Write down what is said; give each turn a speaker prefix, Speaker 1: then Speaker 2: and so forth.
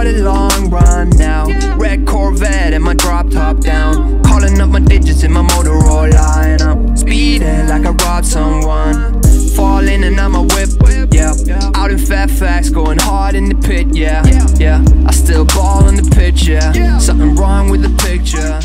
Speaker 1: For the long run now. Red Corvette and my drop top down. Calling up my digits in my Motorola, and I'm speeding like I robbed someone. Falling and I'm a whip, yeah. Out in Fairfax, going hard in the pit, yeah. Yeah, I still ball in the pitch, yeah. Something wrong with the picture.